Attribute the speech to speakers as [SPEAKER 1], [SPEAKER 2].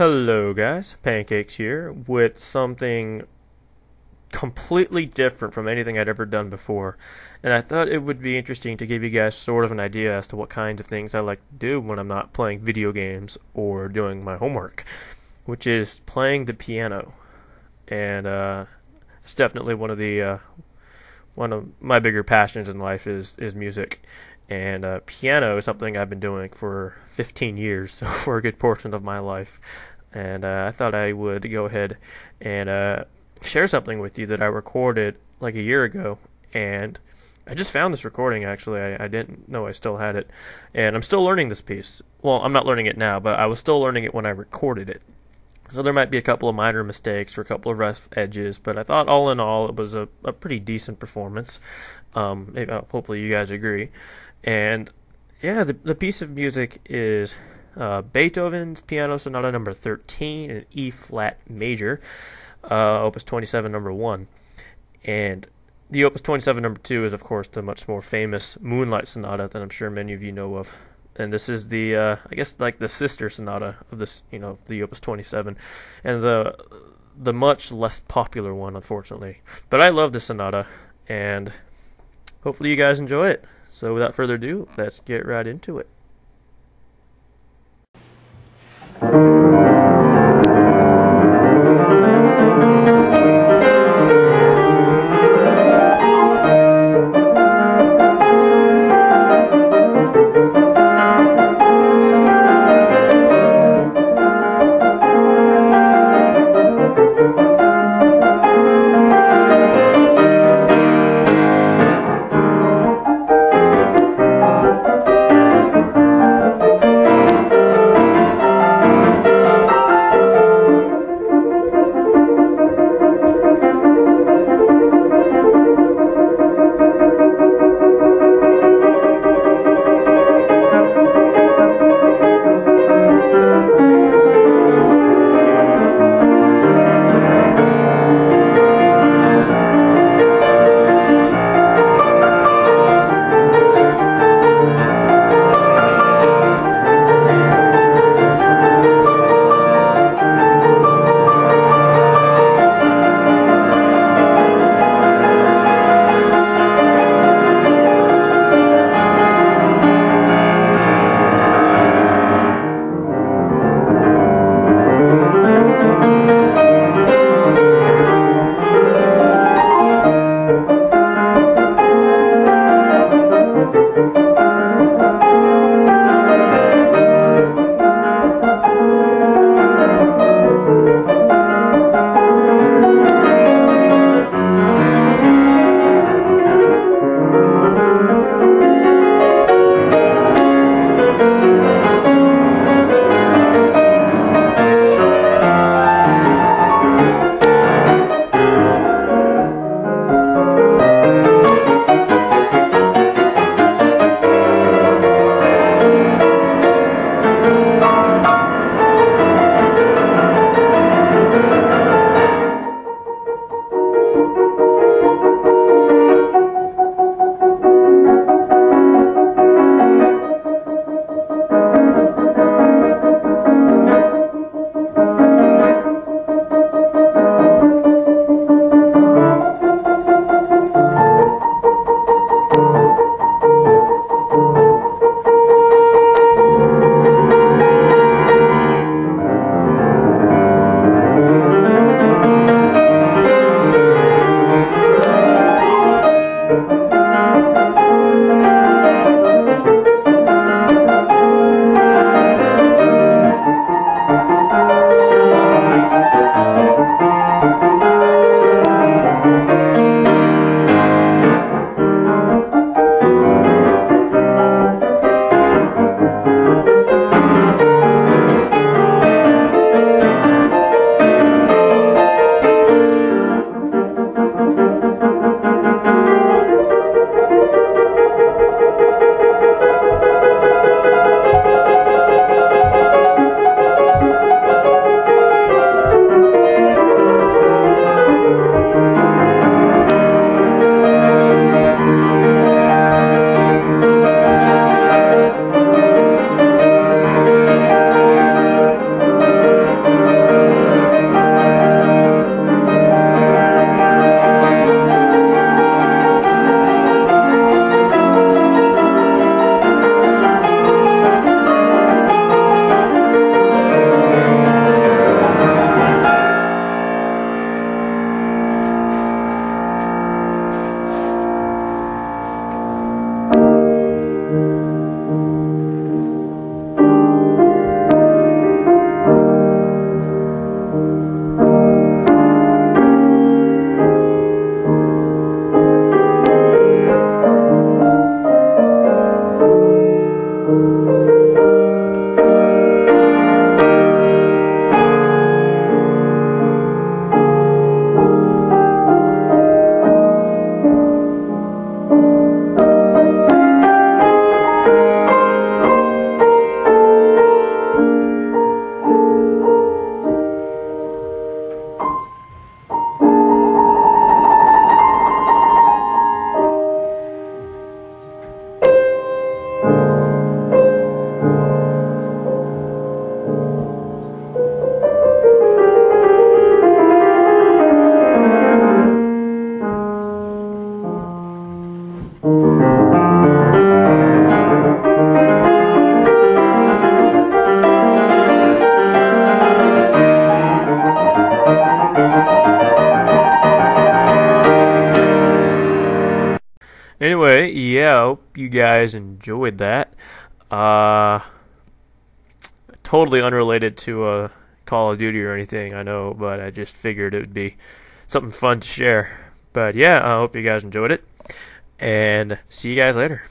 [SPEAKER 1] Hello, guys. PainCakes here with something completely different from anything I'd ever done before. And I thought it would be interesting to give you guys sort of an idea as to what kind of things I like to do when I'm not playing video games or doing my homework, which is playing the piano. And uh, it's definitely one of the uh, one of my bigger passions in life is is music. And uh, piano is something I've been doing for 15 years, so for a good portion of my life. And uh, I thought I would go ahead and uh, share something with you that I recorded like a year ago. And I just found this recording actually. I, I didn't know I still had it. And I'm still learning this piece. Well, I'm not learning it now, but I was still learning it when I recorded it. So there might be a couple of minor mistakes or a couple of rough edges, but I thought all in all it was a, a pretty decent performance. Um, uh, hopefully you guys agree. And yeah, the the piece of music is uh, Beethoven's Piano Sonata Number 13 in E flat major, uh, Opus 27 Number One, and the Opus 27 Number Two is of course the much more famous Moonlight Sonata that I'm sure many of you know of. And this is the, uh, I guess, like the sister sonata of this, you know, the Opus 27, and the the much less popular one, unfortunately. But I love this sonata, and hopefully you guys enjoy it. So without further ado, let's get right into it. I hope you guys enjoyed that. Uh, totally unrelated to uh, Call of Duty or anything, I know, but I just figured it would be something fun to share. But yeah, I hope you guys enjoyed it, and see you guys later.